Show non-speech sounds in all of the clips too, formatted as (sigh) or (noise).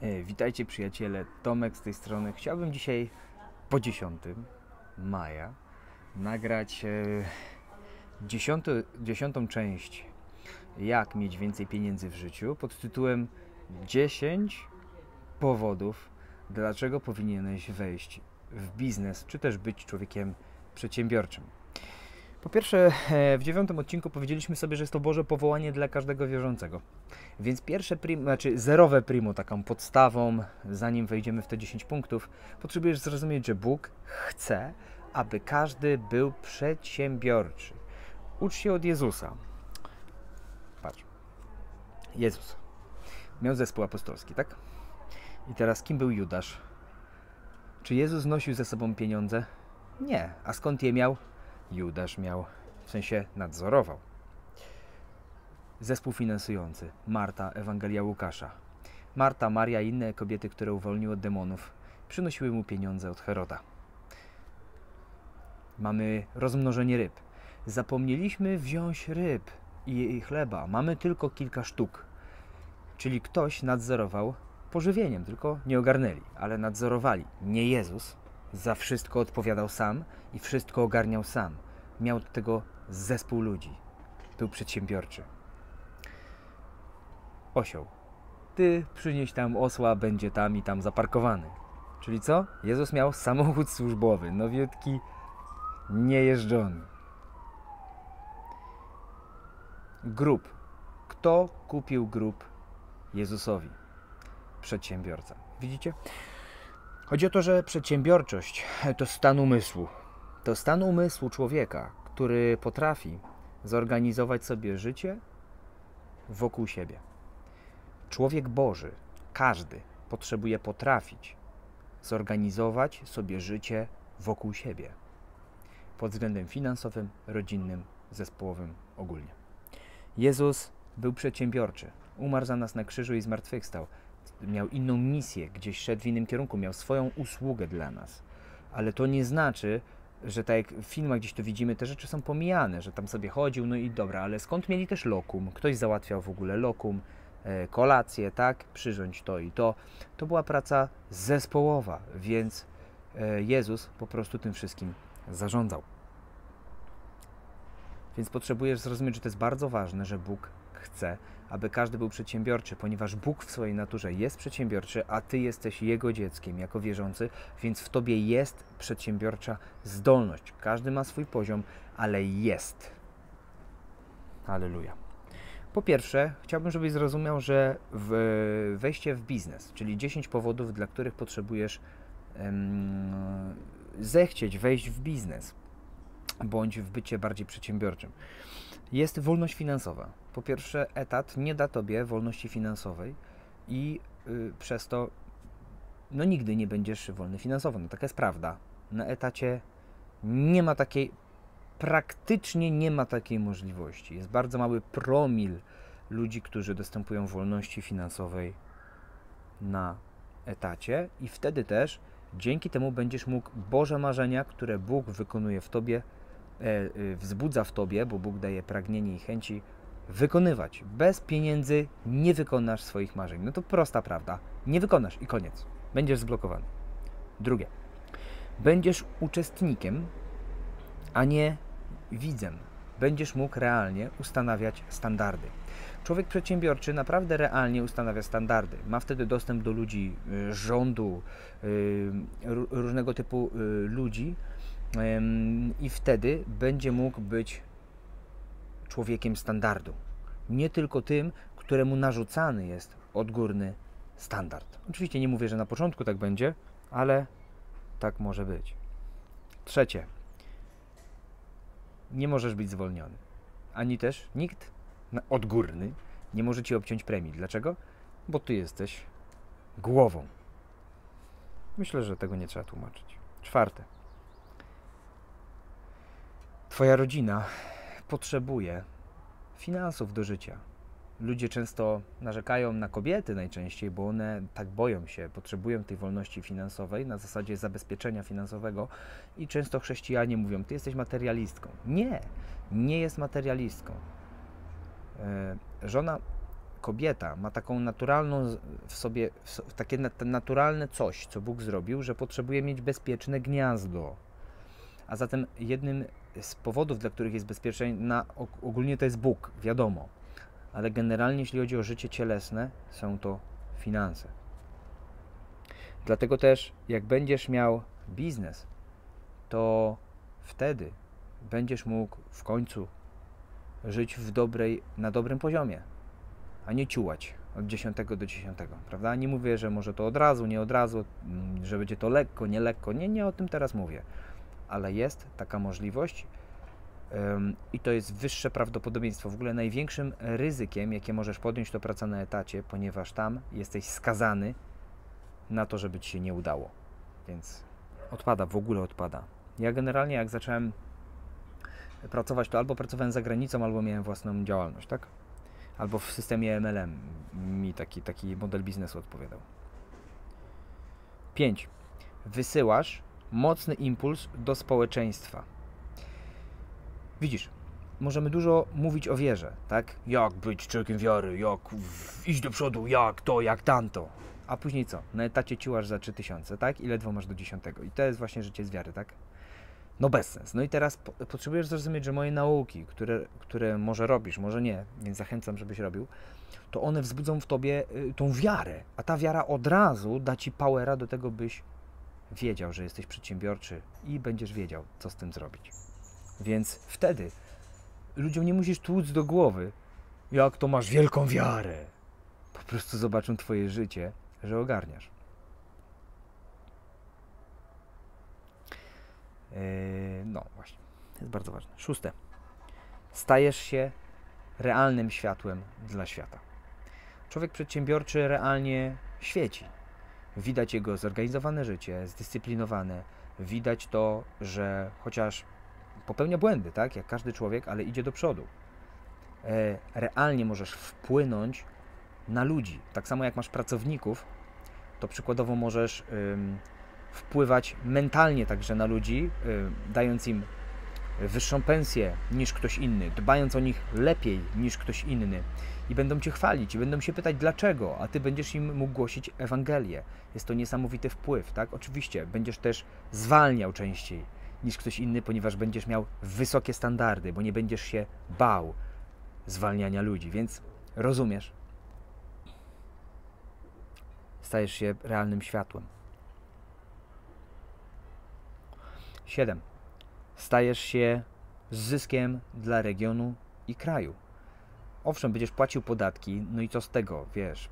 E, Witajcie przyjaciele, Tomek z tej strony. Chciałbym dzisiaj po 10 maja nagrać e, dziesiąty, dziesiątą część Jak mieć więcej pieniędzy w życiu pod tytułem 10 powodów, dlaczego powinieneś wejść w biznes, czy też być człowiekiem przedsiębiorczym. Po pierwsze, e, w dziewiątym odcinku powiedzieliśmy sobie, że jest to Boże powołanie dla każdego wierzącego. Więc pierwsze prim, znaczy zerowe primo, taką podstawą, zanim wejdziemy w te 10 punktów, potrzebujesz zrozumieć, że Bóg chce, aby każdy był przedsiębiorczy. Ucz się od Jezusa. Patrz. Jezus miał zespół apostolski, tak? I teraz kim był Judasz? Czy Jezus nosił ze sobą pieniądze? Nie. A skąd je miał? Judasz miał, w sensie nadzorował. Zespół finansujący Marta, Ewangelia Łukasza. Marta, Maria i inne kobiety, które uwolnił od demonów, przynosiły mu pieniądze od Heroda. Mamy rozmnożenie ryb. Zapomnieliśmy wziąć ryb i chleba. Mamy tylko kilka sztuk. Czyli ktoś nadzorował pożywieniem, tylko nie ogarnęli, ale nadzorowali. Nie Jezus, za wszystko odpowiadał sam i wszystko ogarniał sam. Miał do tego zespół ludzi. Był przedsiębiorczy. Osioł. Ty przynieś tam osła, będzie tam i tam zaparkowany. Czyli co? Jezus miał samochód służbowy, nowiutki, niejeżdżony. Grób. Kto kupił grób Jezusowi? Przedsiębiorca. Widzicie? Chodzi o to, że przedsiębiorczość to stan umysłu. To stan umysłu człowieka, który potrafi zorganizować sobie życie wokół siebie. Człowiek Boży, każdy, potrzebuje potrafić zorganizować sobie życie wokół siebie pod względem finansowym, rodzinnym, zespołowym, ogólnie. Jezus był przedsiębiorczy, umarł za nas na krzyżu i zmartwychwstał miał inną misję, gdzieś szedł w innym kierunku, miał swoją usługę dla nas. Ale to nie znaczy, że tak jak w filmach gdzieś to widzimy, te rzeczy są pomijane, że tam sobie chodził, no i dobra, ale skąd mieli też lokum? Ktoś załatwiał w ogóle lokum, e, kolację, tak? Przyrządź to i to. To była praca zespołowa, więc e, Jezus po prostu tym wszystkim zarządzał. Więc potrzebujesz zrozumieć, że to jest bardzo ważne, że Bóg chce, aby każdy był przedsiębiorczy, ponieważ Bóg w swojej naturze jest przedsiębiorczy, a Ty jesteś Jego dzieckiem jako wierzący, więc w Tobie jest przedsiębiorcza zdolność. Każdy ma swój poziom, ale jest. Aleluja. Po pierwsze, chciałbym, żebyś zrozumiał, że w wejście w biznes, czyli 10 powodów, dla których potrzebujesz um, zechcieć wejść w biznes, bądź w bycie bardziej przedsiębiorczym, jest wolność finansowa po pierwsze, etat nie da tobie wolności finansowej i y, przez to no nigdy nie będziesz wolny finansowo. No taka jest prawda. Na etacie nie ma takiej, praktycznie nie ma takiej możliwości. Jest bardzo mały promil ludzi, którzy dostępują wolności finansowej na etacie i wtedy też dzięki temu będziesz mógł Boże marzenia, które Bóg wykonuje w tobie, wzbudza w tobie, bo Bóg daje pragnienie i chęci, wykonywać. Bez pieniędzy nie wykonasz swoich marzeń. No to prosta prawda. Nie wykonasz i koniec. Będziesz zblokowany. Drugie. Będziesz uczestnikiem, a nie widzem. Będziesz mógł realnie ustanawiać standardy. Człowiek przedsiębiorczy naprawdę realnie ustanawia standardy. Ma wtedy dostęp do ludzi, y, rządu, y, różnego typu y, ludzi i wtedy będzie mógł być człowiekiem standardu. Nie tylko tym, któremu narzucany jest odgórny standard. Oczywiście nie mówię, że na początku tak będzie, ale tak może być. Trzecie. Nie możesz być zwolniony. Ani też nikt odgórny nie może ci obciąć premii. Dlaczego? Bo ty jesteś głową. Myślę, że tego nie trzeba tłumaczyć. Czwarte. Twoja rodzina potrzebuje finansów do życia. Ludzie często narzekają na kobiety najczęściej, bo one tak boją się, potrzebują tej wolności finansowej na zasadzie zabezpieczenia finansowego i często chrześcijanie mówią: Ty jesteś materialistką. Nie, nie jest materialistką. E, żona kobieta ma taką naturalną w sobie, takie naturalne coś, co Bóg zrobił, że potrzebuje mieć bezpieczne gniazdo. A zatem jednym z powodów, dla których jest bezpieczna, ogólnie to jest Bóg, wiadomo. Ale generalnie, jeśli chodzi o życie cielesne, są to finanse. Dlatego też, jak będziesz miał biznes, to wtedy będziesz mógł w końcu żyć w dobrej, na dobrym poziomie, a nie ciułać od 10 do 10, prawda? Nie mówię, że może to od razu, nie od razu, mm, że będzie to lekko, nie lekko, nie, nie o tym teraz mówię, ale jest taka możliwość i to jest wyższe prawdopodobieństwo. W ogóle największym ryzykiem, jakie możesz podjąć, to praca na etacie, ponieważ tam jesteś skazany na to, żeby ci się nie udało. Więc odpada, w ogóle odpada. Ja generalnie jak zacząłem pracować, to albo pracowałem za granicą, albo miałem własną działalność, tak? Albo w systemie MLM mi taki, taki model biznesu odpowiadał. 5. Wysyłasz mocny impuls do społeczeństwa. Widzisz, możemy dużo mówić o wierze, tak? Jak być człowiekiem wiary, jak iść do przodu, jak to, jak tamto. A później co? Na etacie ciłasz za 3000, tak? I ledwo masz do 10. I to jest właśnie życie z wiary, tak? No bez sens. No i teraz po, potrzebujesz zrozumieć, że moje nauki, które, które może robisz, może nie, więc zachęcam, żebyś robił, to one wzbudzą w tobie y, tą wiarę, a ta wiara od razu da ci powera do tego, byś wiedział, że jesteś przedsiębiorczy i będziesz wiedział, co z tym zrobić. Więc wtedy ludziom nie musisz tłuc do głowy, jak to masz wielką wiarę. Po prostu zobaczą twoje życie, że ogarniasz. Yy, no właśnie, jest bardzo ważne. Szóste. Stajesz się realnym światłem dla świata. Człowiek przedsiębiorczy realnie świeci. Widać jego zorganizowane życie, zdyscyplinowane. Widać to, że chociaż popełnia błędy, tak, jak każdy człowiek, ale idzie do przodu. E, realnie możesz wpłynąć na ludzi. Tak samo jak masz pracowników, to przykładowo możesz wpływać mentalnie także na ludzi, y, dając im wyższą pensję niż ktoś inny, dbając o nich lepiej niż ktoś inny. I będą Cię chwalić, i będą się pytać dlaczego, a Ty będziesz im mógł głosić Ewangelię. Jest to niesamowity wpływ, tak? Oczywiście, będziesz też zwalniał częściej niż ktoś inny, ponieważ będziesz miał wysokie standardy, bo nie będziesz się bał zwalniania ludzi, więc rozumiesz. Stajesz się realnym światłem. 7. Stajesz się zyskiem dla regionu i kraju. Owszem, będziesz płacił podatki, no i co z tego, wiesz?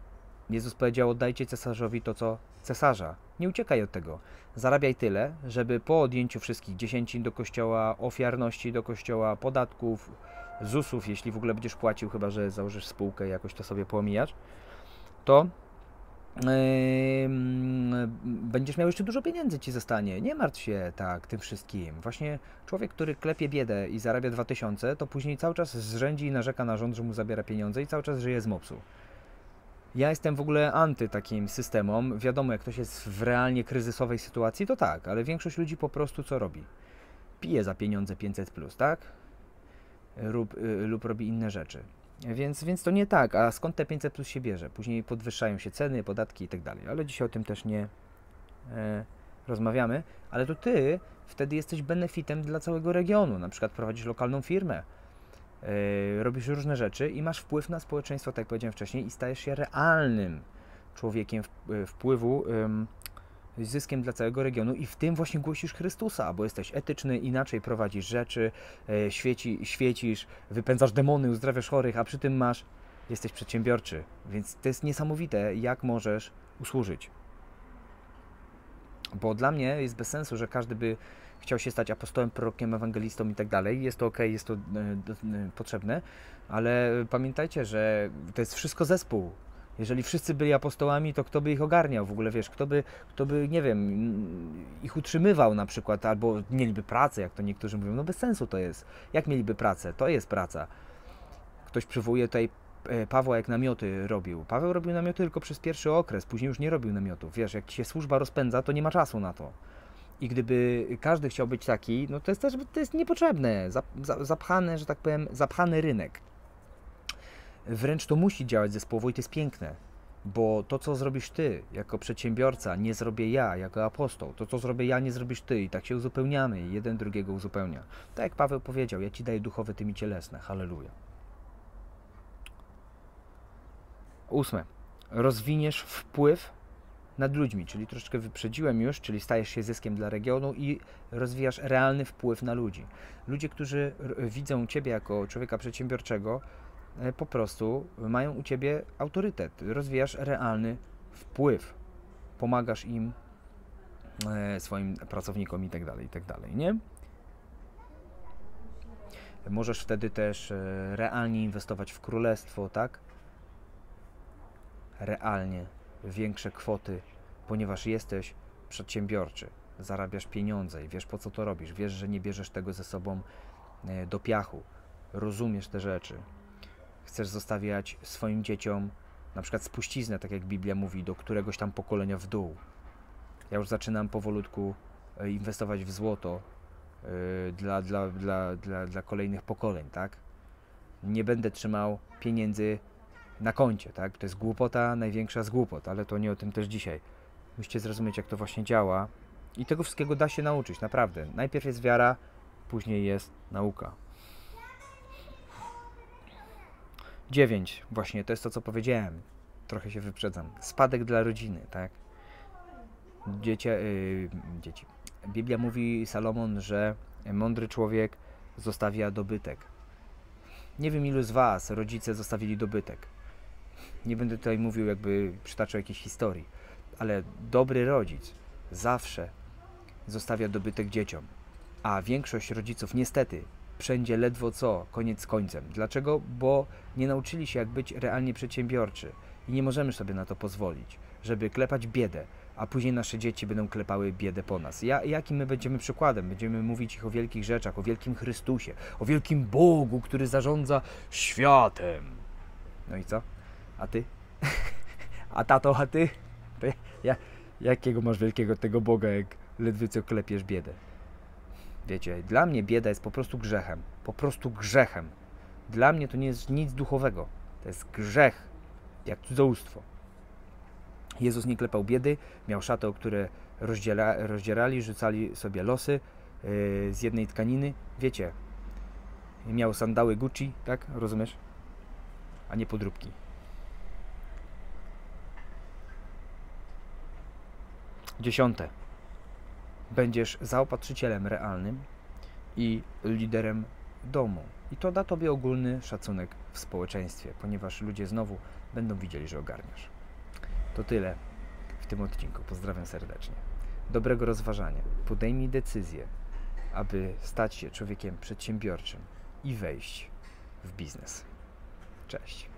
Jezus powiedział: Oddajcie cesarzowi to, co cesarza. Nie uciekaj od tego. Zarabiaj tyle, żeby po odjęciu wszystkich dziesięcin do kościoła, ofiarności do kościoła, podatków, ZUS-ów, jeśli w ogóle będziesz płacił, chyba że założysz spółkę jakoś to sobie pomijasz, to będziesz miał jeszcze dużo pieniędzy ci zostanie. Nie martw się tak tym wszystkim. Właśnie człowiek, który klepie biedę i zarabia 2000, to później cały czas zrzędzi i narzeka na rząd, że mu zabiera pieniądze i cały czas żyje z mopsu. Ja jestem w ogóle anty takim systemom. Wiadomo, jak ktoś jest w realnie kryzysowej sytuacji, to tak, ale większość ludzi po prostu co robi? Pije za pieniądze 500, tak? Lub, y, lub robi inne rzeczy. Więc, więc to nie tak. A skąd te 500 plus się bierze? Później podwyższają się ceny, podatki i tak dalej. Ale dzisiaj o tym też nie e, rozmawiamy. Ale to ty wtedy jesteś benefitem dla całego regionu. Na przykład prowadzisz lokalną firmę, e, robisz różne rzeczy i masz wpływ na społeczeństwo, tak jak powiedziałem wcześniej, i stajesz się realnym człowiekiem e, wpływu zyskiem dla całego regionu i w tym właśnie głosisz Chrystusa, bo jesteś etyczny, inaczej prowadzisz rzeczy, e, świeci, świecisz, wypędzasz demony, uzdrawiasz chorych, a przy tym masz, jesteś przedsiębiorczy. Więc to jest niesamowite, jak możesz usłużyć. Bo dla mnie jest bez sensu, że każdy by chciał się stać apostołem, prorokiem, ewangelistą i tak dalej. Jest to ok, jest to e, e, potrzebne, ale pamiętajcie, że to jest wszystko zespół. Jeżeli wszyscy byli apostołami, to kto by ich ogarniał w ogóle, wiesz, kto by, kto by, nie wiem, ich utrzymywał na przykład, albo mieliby pracę, jak to niektórzy mówią, no bez sensu to jest. Jak mieliby pracę? To jest praca. Ktoś przywołuje tutaj e, Pawła jak namioty robił. Paweł robił namioty tylko przez pierwszy okres, później już nie robił namiotów. Wiesz, jak się służba rozpędza, to nie ma czasu na to. I gdyby każdy chciał być taki, no to jest też to jest niepotrzebne. Zapchany, że tak powiem, zapchany rynek. Wręcz to musi działać zespołowo i to jest piękne, bo to, co zrobisz ty jako przedsiębiorca, nie zrobię ja jako apostoł. To, co zrobię ja, nie zrobisz ty i tak się uzupełniamy i jeden drugiego uzupełnia. Tak jak Paweł powiedział, ja ci daję duchowe, ty mi cielesne. Halleluja. Ósme. Rozwiniesz wpływ nad ludźmi, czyli troszeczkę wyprzedziłem już, czyli stajesz się zyskiem dla regionu i rozwijasz realny wpływ na ludzi. Ludzie, którzy widzą Ciebie jako człowieka przedsiębiorczego, po prostu mają u Ciebie autorytet. Rozwijasz realny wpływ. Pomagasz im, e, swoim pracownikom i tak dalej, i tak nie? Możesz wtedy też e, realnie inwestować w królestwo, tak? Realnie większe kwoty, ponieważ jesteś przedsiębiorczy, zarabiasz pieniądze i wiesz po co to robisz, wiesz, że nie bierzesz tego ze sobą e, do piachu, rozumiesz te rzeczy. Chcesz zostawiać swoim dzieciom na przykład spuściznę, tak jak Biblia mówi, do któregoś tam pokolenia w dół. Ja już zaczynam powolutku e, inwestować w złoto e, dla, dla, dla, dla, dla kolejnych pokoleń, tak? Nie będę trzymał pieniędzy na koncie, tak? To jest głupota największa z głupot, ale to nie o tym też dzisiaj. Musicie zrozumieć, jak to właśnie działa. I tego wszystkiego da się nauczyć, naprawdę. Najpierw jest wiara, później jest nauka. 9. Właśnie to jest to, co powiedziałem. Trochę się wyprzedzam. Spadek dla rodziny, tak? Dzieci, yy, dzieci. Biblia mówi Salomon, że mądry człowiek zostawia dobytek. Nie wiem, ilu z Was rodzice zostawili dobytek. Nie będę tutaj mówił, jakby przytaczał jakiejś historii, ale dobry rodzic zawsze zostawia dobytek dzieciom, a większość rodziców niestety wszędzie ledwo co, koniec końcem. Dlaczego? Bo nie nauczyli się, jak być realnie przedsiębiorczy i nie możemy sobie na to pozwolić, żeby klepać biedę, a później nasze dzieci będą klepały biedę po nas. Ja, jakim my będziemy przykładem? Będziemy mówić ich o wielkich rzeczach, o wielkim Chrystusie, o wielkim Bogu, który zarządza światem. No i co? A ty? (laughs) A tato, a ty? Ja, jakiego masz wielkiego tego Boga, jak ledwie co klepiesz biedę? Wiecie, dla mnie bieda jest po prostu grzechem. Po prostu grzechem. Dla mnie to nie jest nic duchowego. To jest grzech, jak cudzołóstwo. Jezus nie klepał biedy, miał szatę, o które rozdziela, rozdzierali, rzucali sobie losy yy, z jednej tkaniny. Wiecie, miał sandały Gucci, tak? Rozumiesz? A nie podróbki. Dziesiąte. Będziesz zaopatrzycielem realnym i liderem domu. I to da Tobie ogólny szacunek w społeczeństwie, ponieważ ludzie znowu będą widzieli, że ogarniasz. To tyle w tym odcinku. Pozdrawiam serdecznie. Dobrego rozważania. Podejmij decyzję, aby stać się człowiekiem przedsiębiorczym i wejść w biznes. Cześć.